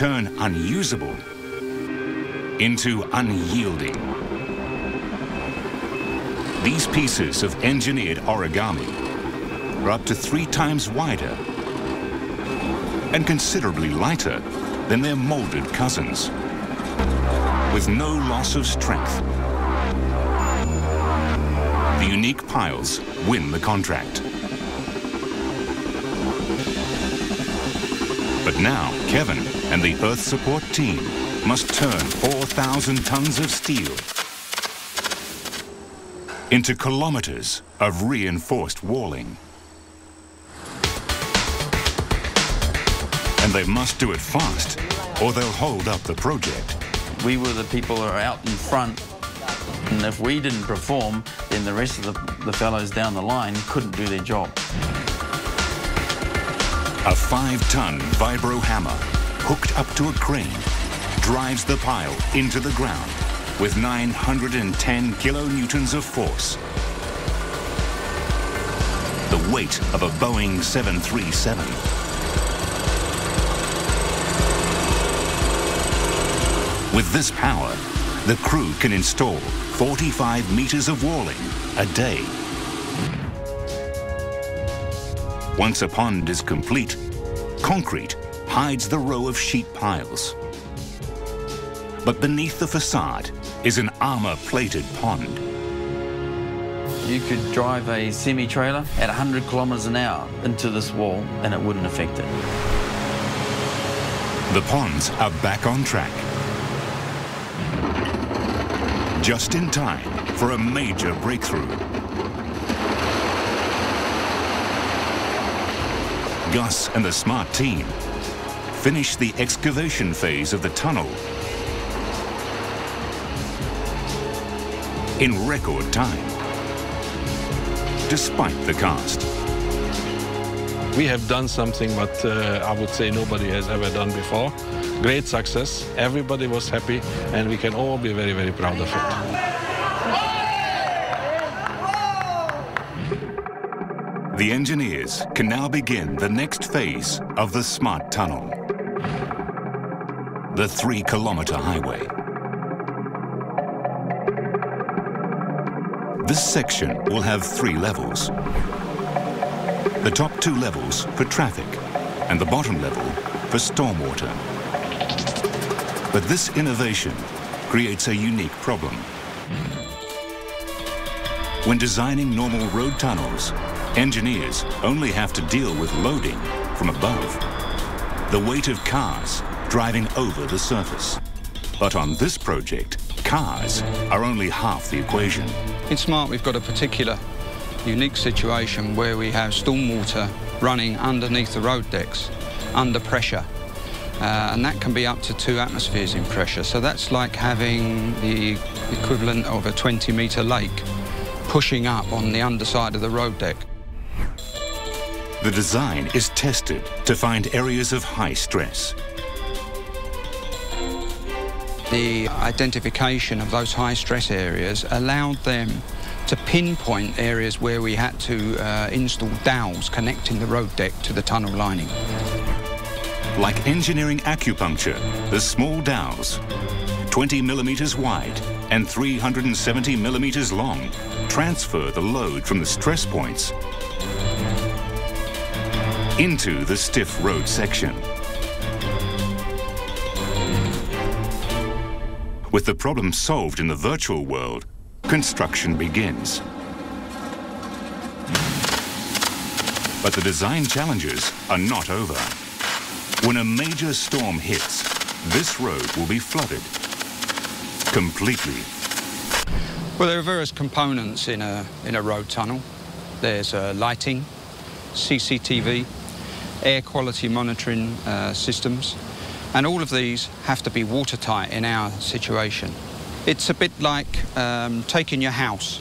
turn unusable into unyielding. These pieces of engineered origami are up to three times wider and considerably lighter than their molded cousins, with no loss of strength. The unique piles win the contract. But now, Kevin and the Earth Support team must turn 4,000 tons of steel into kilometers of reinforced walling. And they must do it fast, or they'll hold up the project. We were the people who are out in front, and if we didn't perform, then the rest of the, the fellows down the line couldn't do their job. A five-ton vibro hammer, hooked up to a crane, drives the pile into the ground with 910 kilonewtons of force. The weight of a Boeing 737. With this power, the crew can install 45 meters of walling a day. Once a pond is complete, concrete hides the row of sheet piles. But beneath the facade is an armor-plated pond. You could drive a semi-trailer at 100 kilometers an hour into this wall and it wouldn't affect it. The ponds are back on track. Just in time for a major breakthrough. Gus and the SMART team finish the excavation phase of the tunnel in record time, despite the cost. We have done something what uh, I would say nobody has ever done before. Great success. Everybody was happy, and we can all be very, very proud of it. The engineers can now begin the next phase of the SMART tunnel. The three-kilometer highway. This section will have three levels. The top two levels for traffic and the bottom level for stormwater. But this innovation creates a unique problem. When designing normal road tunnels, engineers only have to deal with loading from above. The weight of cars driving over the surface. But on this project, cars are only half the equation. In SMART, we've got a particular unique situation where we have stormwater running underneath the road decks, under pressure. Uh, and that can be up to two atmospheres in pressure. So that's like having the equivalent of a 20 metre lake pushing up on the underside of the road deck. The design is tested to find areas of high stress. The identification of those high stress areas allowed them to pinpoint areas where we had to uh, install dowels connecting the road deck to the tunnel lining. Like engineering acupuncture, the small dowels, 20 millimeters wide and 370 millimeters long, transfer the load from the stress points into the stiff road section. With the problem solved in the virtual world, construction begins. But the design challenges are not over. When a major storm hits, this road will be flooded completely. Well, there are various components in a, in a road tunnel. There's uh, lighting, CCTV, air quality monitoring uh, systems, and all of these have to be watertight in our situation. It's a bit like um, taking your house,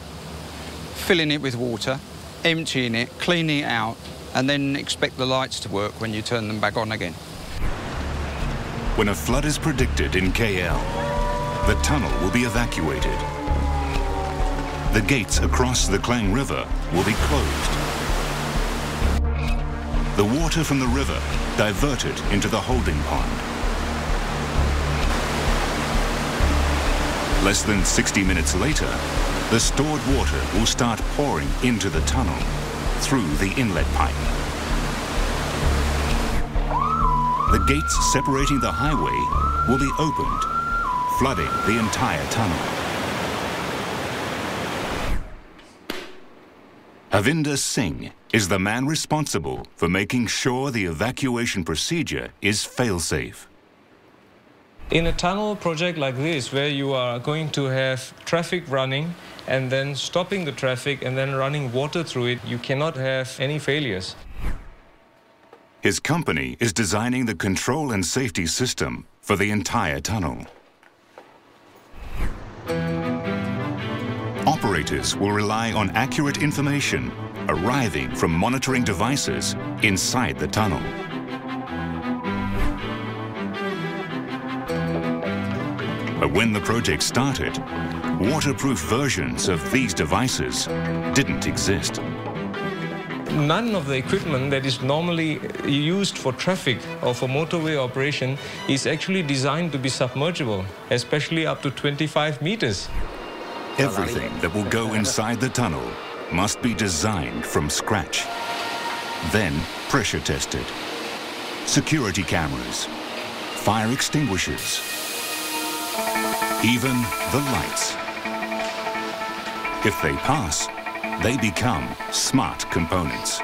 filling it with water, emptying it, cleaning it out, and then expect the lights to work when you turn them back on again. When a flood is predicted in KL, the tunnel will be evacuated. The gates across the Klang River will be closed the water from the river diverted into the holding pond. Less than 60 minutes later, the stored water will start pouring into the tunnel through the inlet pipe. The gates separating the highway will be opened, flooding the entire tunnel. Havinder Singh is the man responsible for making sure the evacuation procedure is fail-safe. In a tunnel project like this, where you are going to have traffic running and then stopping the traffic and then running water through it, you cannot have any failures. His company is designing the control and safety system for the entire tunnel. Operators will rely on accurate information arriving from monitoring devices inside the tunnel. But when the project started, waterproof versions of these devices didn't exist. None of the equipment that is normally used for traffic or for motorway operation is actually designed to be submergible, especially up to 25 meters. Everything that will go inside the tunnel must be designed from scratch. Then pressure tested. Security cameras, fire extinguishers, even the lights. If they pass, they become smart components.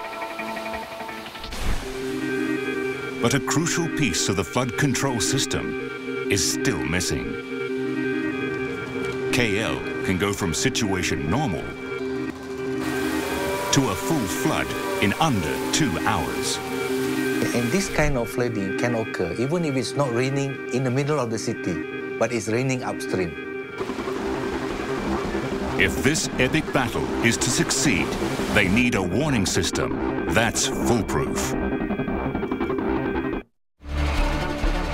But a crucial piece of the flood control system is still missing. KL can go from situation normal to a full flood in under two hours. And this kind of flooding can occur even if it's not raining in the middle of the city, but it's raining upstream. If this epic battle is to succeed, they need a warning system that's foolproof.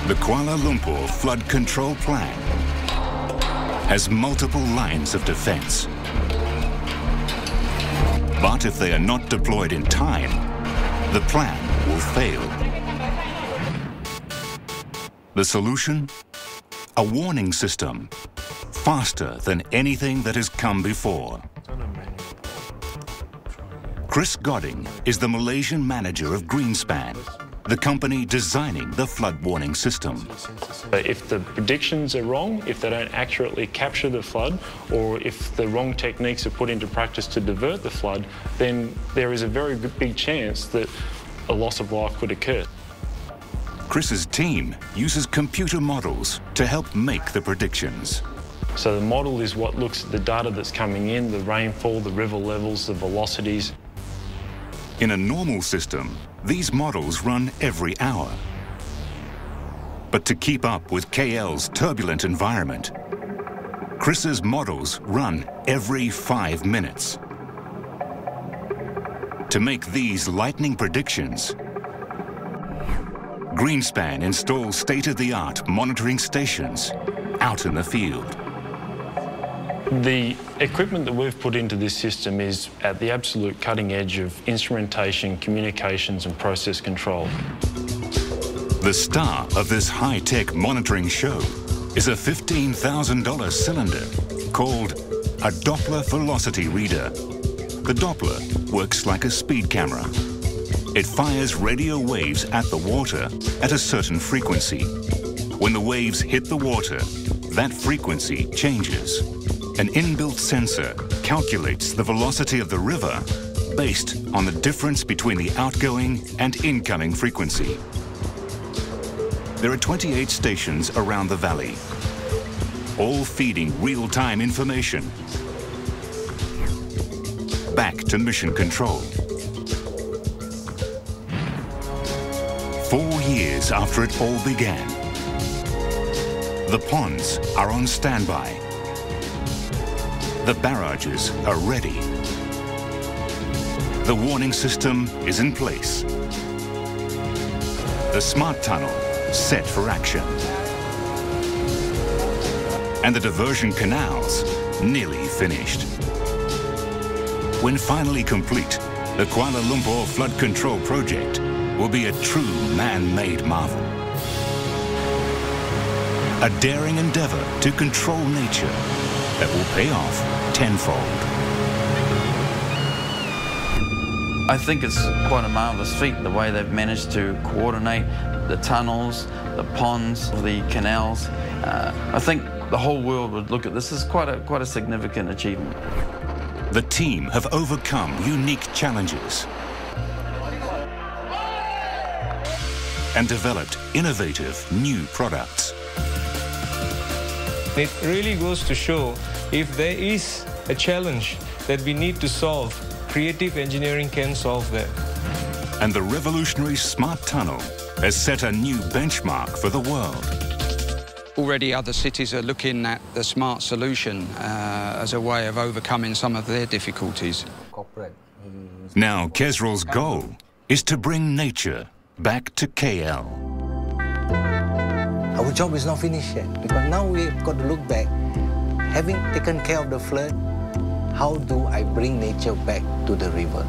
The Kuala Lumpur Flood Control Plan has multiple lines of defense. But if they are not deployed in time, the plan will fail. The solution? A warning system, faster than anything that has come before. Chris Godding is the Malaysian manager of Greenspan, the company designing the flood warning system. If the predictions are wrong, if they don't accurately capture the flood, or if the wrong techniques are put into practice to divert the flood, then there is a very big chance that a loss of life could occur. Chris's team uses computer models to help make the predictions. So the model is what looks at the data that's coming in, the rainfall, the river levels, the velocities. In a normal system, these models run every hour. But to keep up with KL's turbulent environment, Chris's models run every five minutes. To make these lightning predictions, Greenspan installs state-of-the-art monitoring stations out in the field. The equipment that we've put into this system is at the absolute cutting edge of instrumentation, communications and process control. The star of this high-tech monitoring show is a $15,000 cylinder called a Doppler velocity reader. The Doppler works like a speed camera. It fires radio waves at the water at a certain frequency. When the waves hit the water, that frequency changes. An inbuilt sensor calculates the velocity of the river based on the difference between the outgoing and incoming frequency. There are 28 stations around the valley, all feeding real-time information back to mission control. Four years after it all began, the ponds are on standby the barrages are ready. The warning system is in place. The smart tunnel set for action. And the diversion canals nearly finished. When finally complete, the Kuala Lumpur Flood Control Project will be a true man-made marvel. A daring endeavor to control nature that will pay off tenfold. I think it's quite a marvellous feat the way they've managed to coordinate the tunnels, the ponds, the canals. Uh, I think the whole world would look at this as quite a, quite a significant achievement. The team have overcome unique challenges and developed innovative new products. It really goes to show if there is a challenge that we need to solve, creative engineering can solve that. And the revolutionary smart tunnel has set a new benchmark for the world. Already other cities are looking at the smart solution uh, as a way of overcoming some of their difficulties. Now Keizrul's goal is to bring nature back to KL. Our job is not finished yet because now we've got to look back. Having taken care of the flood, how do I bring nature back to the river?